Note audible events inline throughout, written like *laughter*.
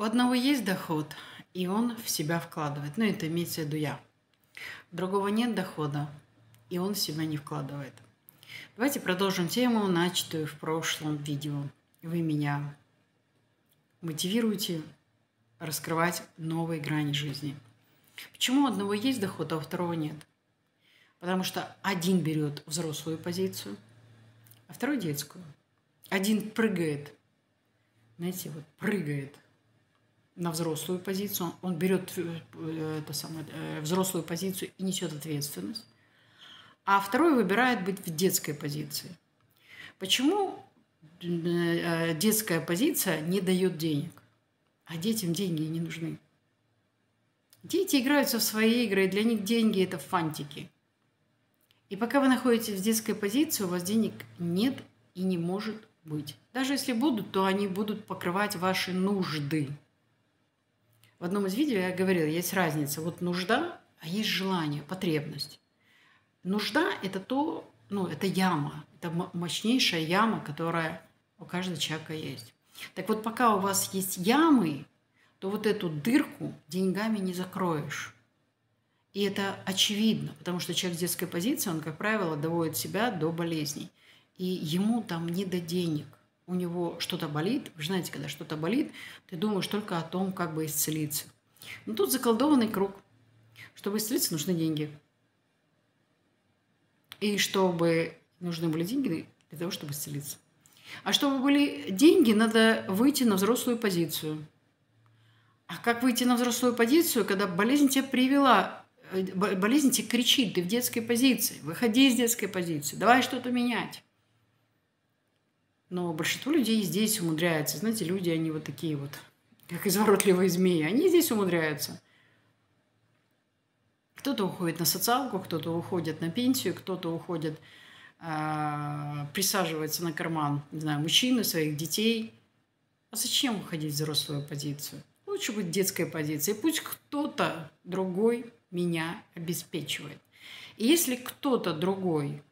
У одного есть доход, и он в себя вкладывает. Ну, это имеется в виду я. У другого нет дохода, и он в себя не вкладывает. Давайте продолжим тему, начатую в прошлом видео. Вы меня мотивируете раскрывать новые грани жизни. Почему у одного есть доход, а у второго нет? Потому что один берет взрослую позицию, а второй детскую. Один прыгает, знаете, вот прыгает – на взрослую позицию, он берет э, это самое, э, взрослую позицию и несет ответственность, а второй выбирает быть в детской позиции. Почему э, детская позиция не дает денег, а детям деньги не нужны? Дети играются в свои игры, и для них деньги – это фантики. И пока вы находитесь в детской позиции, у вас денег нет и не может быть. Даже если будут, то они будут покрывать ваши нужды – в одном из видео я говорила, есть разница. Вот нужда, а есть желание, потребность. Нужда – это то, ну, это яма, это мощнейшая яма, которая у каждого человека есть. Так вот, пока у вас есть ямы, то вот эту дырку деньгами не закроешь. И это очевидно, потому что человек с детской позиции, он, как правило, доводит себя до болезней. И ему там не до денег у него что-то болит, вы знаете, когда что-то болит, ты думаешь только о том, как бы исцелиться. Но тут заколдованный круг. Чтобы исцелиться, нужны деньги. И чтобы нужны были деньги для того, чтобы исцелиться. А чтобы были деньги, надо выйти на взрослую позицию. А как выйти на взрослую позицию, когда болезнь тебя привела, э, болезнь тебе кричит, ты в детской позиции, выходи из детской позиции, давай что-то менять. Но большинство людей здесь умудряются. Знаете, люди, они вот такие вот, как изворотливые змеи. Они здесь умудряются. Кто-то уходит на социалку, кто-то уходит на пенсию, кто-то уходит, э, присаживается на карман, не знаю, мужчины, своих детей. А зачем уходить в взрослую позицию? Лучше быть детской позиции. Пусть кто-то другой меня обеспечивает. И если кто-то другой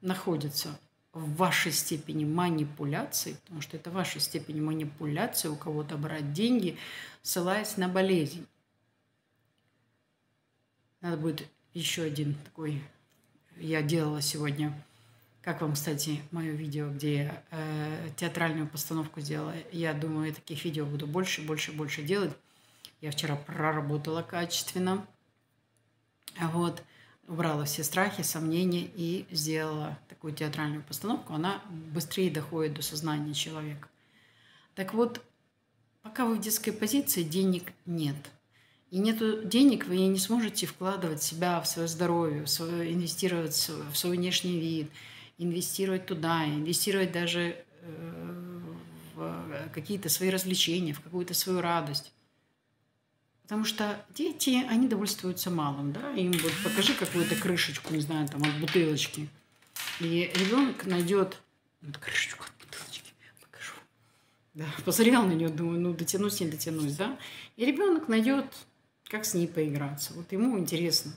находится в вашей степени манипуляции, потому что это ваша степень манипуляции, у кого-то брать деньги, ссылаясь на болезнь. Надо будет еще один такой, я делала сегодня, как вам, кстати, мое видео, где я э, театральную постановку сделала. Я думаю, я таких видео буду больше, больше, больше делать. Я вчера проработала качественно. Вот убрала все страхи, сомнения и сделала такую театральную постановку, она быстрее доходит до сознания человека. Так вот, пока вы в детской позиции, денег нет. И нету денег, вы не сможете вкладывать себя в свое здоровье, в свое, инвестировать в свой внешний вид, инвестировать туда, инвестировать даже э, в какие-то свои развлечения, в какую-то свою радость. Потому что дети, они довольствуются малым, да, им вот покажи какую-то крышечку, не знаю, там от бутылочки. И ребенок найдет вот крышечку от бутылочки, покажу. Да, посмотрел на нее, думаю, ну дотянусь, не дотянусь, да. И ребенок найдет, как с ней поиграться. Вот ему интересно.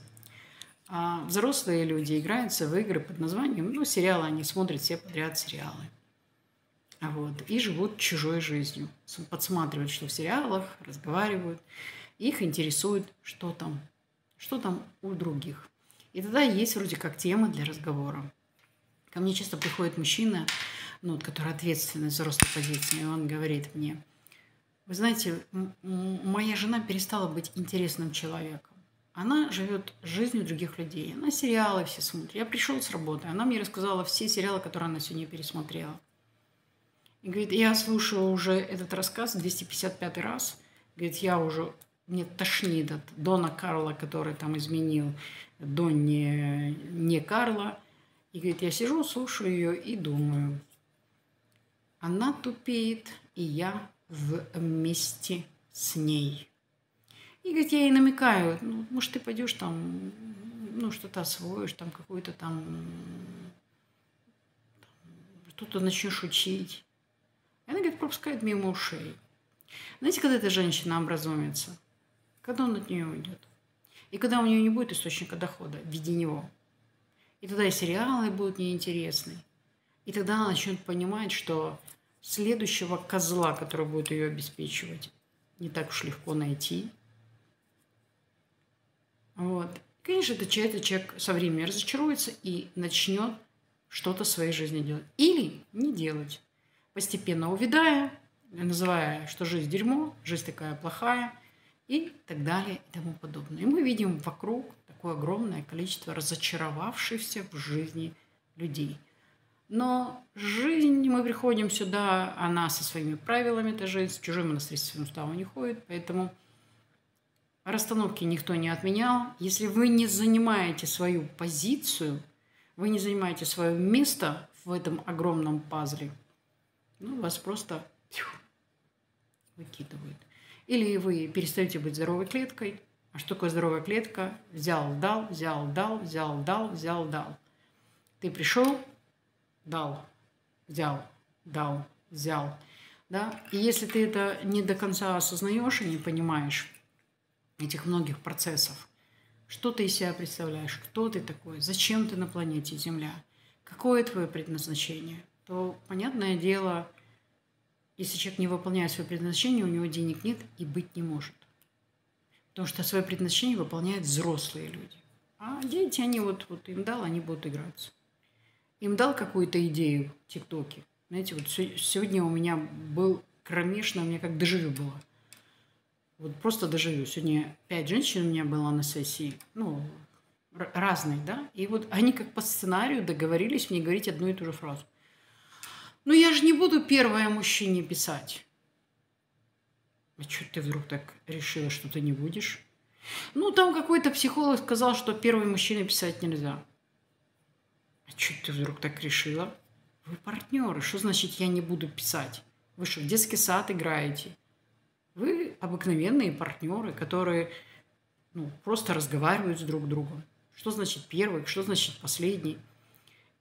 А взрослые люди играются в игры под названием, ну, сериалы, они смотрят все подряд сериалы. Вот, и живут чужой жизнью. Подсматривают, что в сериалах, разговаривают. Их интересует, что там, что там у других. И тогда есть вроде как тема для разговора. Ко мне часто приходит мужчина, ну, который ответственный за рост позиции, и он говорит мне, вы знаете, моя жена перестала быть интересным человеком. Она живет жизнью других людей. Она сериалы все смотрит. Я пришел с работы, она мне рассказала все сериалы, которые она сегодня пересмотрела. И говорит, я слушаю уже этот рассказ 255 раз. Говорит, я уже мне тошнит от Дона Карла, который там изменил Донни не Карла. И говорит, я сижу, слушаю ее и думаю, она тупеет, и я вместе с ней. И говорит, я ей намекаю, ну, может, ты пойдешь там, ну, что-то освоишь, там, какую-то там, что-то начнешь учить. И она, говорит, пропускает мимо ушей. Знаете, когда эта женщина образумится? Когда он от нее уйдет. И когда у нее не будет источника дохода в виде него. И тогда и сериалы будут неинтересны. И тогда она начнет понимать, что следующего козла, который будет ее обеспечивать, не так уж легко найти. Вот. Конечно, это человек, человек со временем разочаруется и начнет что-то в своей жизни делать. Или не делать. Постепенно увядая, называя, что жизнь дерьмо, жизнь такая плохая и так далее и тому подобное. И мы видим вокруг такое огромное количество разочаровавшихся в жизни людей. Но жизнь, мы приходим сюда, она со своими правилами, эта жизнь, с чужим монастырь своим уставом не ходит, поэтому расстановки никто не отменял. Если вы не занимаете свою позицию, вы не занимаете свое место в этом огромном пазле, ну, вас просто выкидывают. Или вы перестаете быть здоровой клеткой. А что такое здоровая клетка? Взял, дал, взял, дал, взял, дал, взял, дал. Ты пришел, дал, взял, дал, взял. Да? И если ты это не до конца осознаешь и не понимаешь этих многих процессов, что ты из себя представляешь, кто ты такой, зачем ты на планете Земля, какое твое предназначение, то, понятное дело, если человек не выполняет свое предназначение, у него денег нет и быть не может. Потому что свое предназначение выполняют взрослые люди. А дети, они вот, вот им дал, они будут играться. Им дал какую-то идею в ТикТоке. Знаете, вот сегодня у меня был кромешно, у меня как дежавю было. Вот просто дежавю. Сегодня пять женщин у меня было на сессии. Ну, разные, да? И вот они как по сценарию договорились мне говорить одну и ту же фразу. Ну, я же не буду первое мужчине писать. А что ты вдруг так решила, что ты не будешь? Ну, там какой-то психолог сказал, что первый мужчине писать нельзя. А что ты вдруг так решила? Вы партнеры. Что значит я не буду писать? Вы что, в детский сад играете? Вы обыкновенные партнеры, которые ну, просто разговаривают с друг другом. Что значит первый, что значит последний?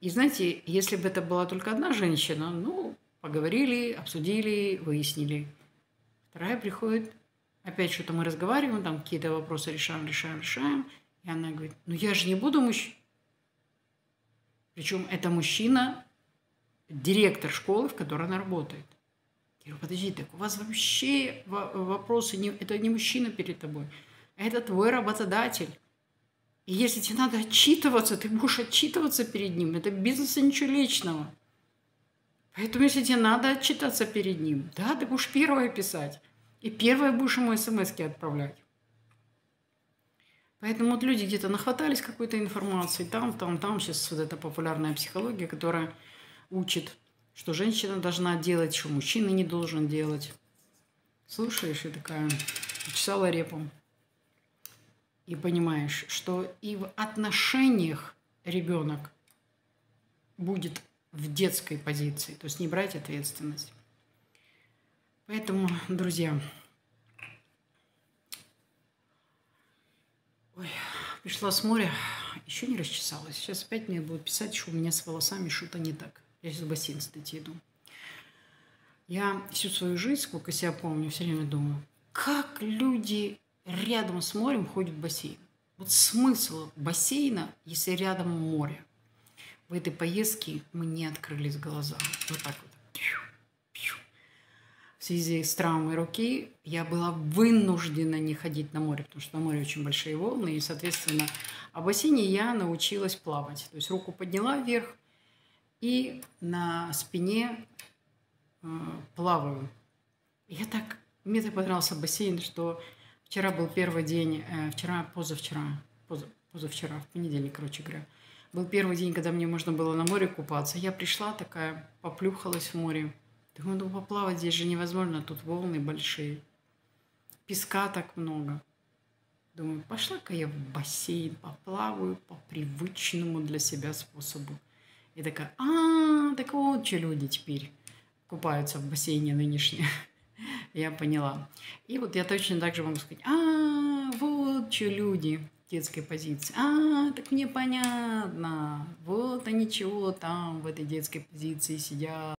И знаете, если бы это была только одна женщина, ну, поговорили, обсудили, выяснили. Вторая приходит, опять что-то мы разговариваем, там какие-то вопросы решаем, решаем, решаем. И она говорит, ну я же не буду мужчина. Причем это мужчина, директор школы, в которой она работает. Я говорю, подожди, так у вас вообще вопросы, не, это не мужчина перед тобой, а это твой работодатель. И если тебе надо отчитываться, ты будешь отчитываться перед ним. Это бизнес ничего личного. Поэтому, если тебе надо отчитаться перед ним, да, ты будешь первое писать. И первое будешь ему смс отправлять. Поэтому вот люди где-то нахватались какой-то информации, там, там, там. Сейчас вот эта популярная психология, которая учит, что женщина должна делать, что мужчина не должен делать. Слушаешь и такая, чесала репом и понимаешь, что и в отношениях ребенок будет в детской позиции, то есть не брать ответственность. Поэтому, друзья, ой, пришла с моря, еще не расчесалась. Сейчас опять мне будут писать, что у меня с волосами что-то не так. Я сейчас в бассейн, кстати, иду. Я всю свою жизнь, сколько себя помню, все время думаю, как люди рядом с морем ходит бассейн. Вот смысл бассейна, если рядом море. В этой поездке мне открылись глаза. Вот так вот. В связи с травмой руки я была вынуждена не ходить на море, потому что на море очень большие волны, и, соответственно, а в бассейне я научилась плавать. То есть руку подняла вверх и на спине э, плаваю. Я так, мне так понравился бассейн, что Вчера был первый день, э, вчера, позавчера, поза, позавчера, в понедельник, короче говоря, был первый день, когда мне можно было на море купаться. Я пришла такая, поплюхалась в море. Думаю, ну поплавать здесь же невозможно, тут волны большие. Песка так много. Думаю, пошла-ка я в бассейн, поплаваю по привычному для себя способу. И такая, а, так вот что люди теперь купаются в бассейне нынешние. *laughs* Я поняла. И вот я точно так же могу сказать, а, вот что люди детской позиции. А, так мне понятно. Вот они чего там в этой детской позиции сидят.